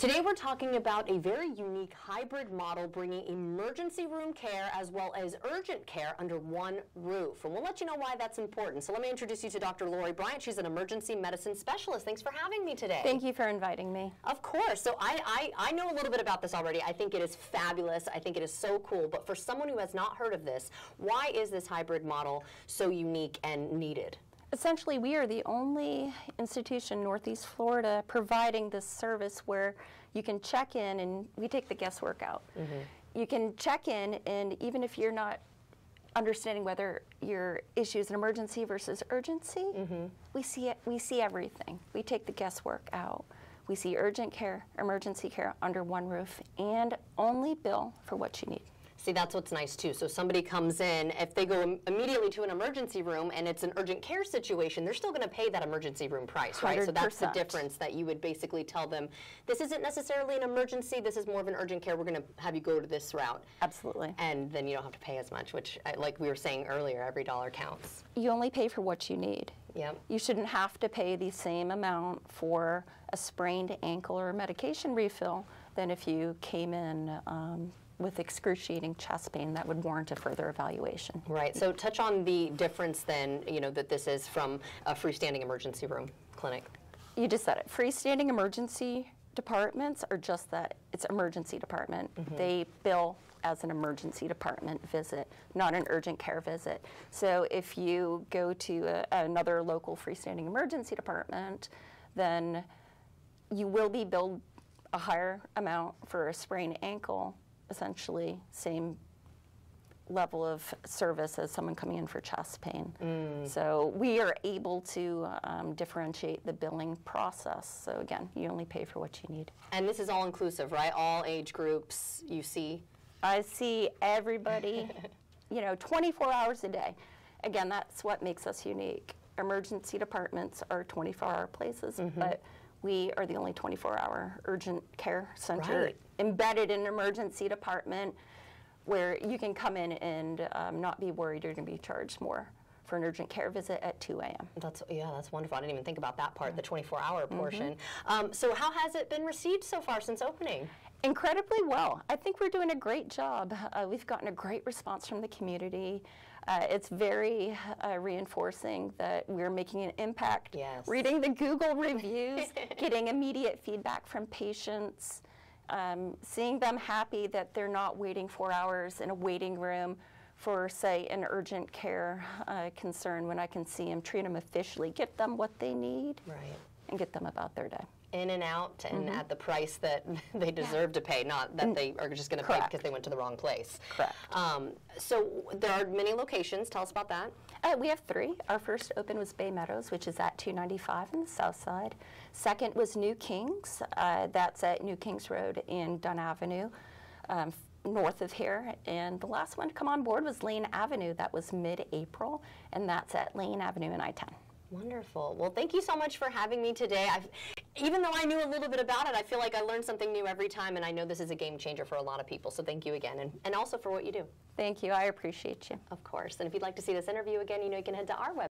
Today we're talking about a very unique hybrid model bringing emergency room care as well as urgent care under one roof. And we'll let you know why that's important. So let me introduce you to Dr. Lori Bryant. She's an emergency medicine specialist. Thanks for having me today. Thank you for inviting me. Of course. So I, I, I know a little bit about this already. I think it is fabulous. I think it is so cool. But for someone who has not heard of this, why is this hybrid model so unique and needed? Essentially, we are the only institution in Northeast Florida providing this service where you can check in and we take the guesswork out. Mm-hmm. You can check in, and even if you're not understanding whether your issue is an emergency versus urgency, mm-hmm. we see it, we see everything. We take the guesswork out. We see urgent care, emergency care under one roof, and only bill for what you need. See, that's what's nice too. So somebody comes in, if they go im- immediately to an emergency room and it's an urgent care situation, they're still going to pay that emergency room price, right? So that's the difference that you would basically tell them, this isn't necessarily an emergency, this is more of an urgent care. We're going to have you go to this route. Absolutely. And then you don't have to pay as much, which, like we were saying earlier, every dollar counts. You only pay for what you need. Yep. You shouldn't have to pay the same amount for a sprained ankle or a medication refill than if you came in um, with excruciating chest pain that would warrant a further evaluation. Right. So touch on the difference then, you know, that this is from a freestanding emergency room clinic. You just said it. Freestanding emergency departments are just that it's emergency department. Mm-hmm. They bill as an emergency department visit, not an urgent care visit. So if you go to a, another local freestanding emergency department, then you will be billed a higher amount for a sprained ankle, essentially same level of service as someone coming in for chest pain. So we are able to um, differentiate the billing process. So again, you only pay for what you need. And this is all inclusive, right? All age groups you see. I see everybody, you know, 24 hours a day. Again, that's what makes us unique. Emergency departments are 24-hour places, but we are the only 24-hour urgent care center Right. embedded in an emergency department where you can come in and um, not be worried you're going to be charged more for an urgent care visit at 2 a.m. That's yeah, that's wonderful. I didn't even think about that part, the 24-hour portion. Um, so how has it been received so far since opening? Incredibly well. I think we're doing a great job. Uh, we've gotten a great response from the community. Uh, it's very uh, reinforcing that we're making an impact. Yes. Reading the Google reviews, getting immediate feedback from patients, um, seeing them happy that they're not waiting four hours in a waiting room for, say, an urgent care uh, concern when I can see them, treat them officially, get them what they need, Right. And get them about their day. In and out, and at the price that they deserve to pay, not that they are just going to pay because they went to the wrong place. Correct. Um, so there are many locations. Tell us about that. Uh, we have three. Our first open was Bay Meadows, which is at 295 on the south side. Second was New Kings. Uh, that's at New Kings Road and Dunn Avenue, um, north of here. And the last one to come on board was Lane Avenue. That was mid-April, and that's at Lane Avenue and I-10. Wonderful. Well, thank you so much for having me today. I've, even though I knew a little bit about it, I feel like I learned something new every time, and I know this is a game changer for a lot of people. So thank you again, and, and also for what you do, Thank you. I appreciate you. of course. And if you'd like to see this interview again, you know you can head to our website.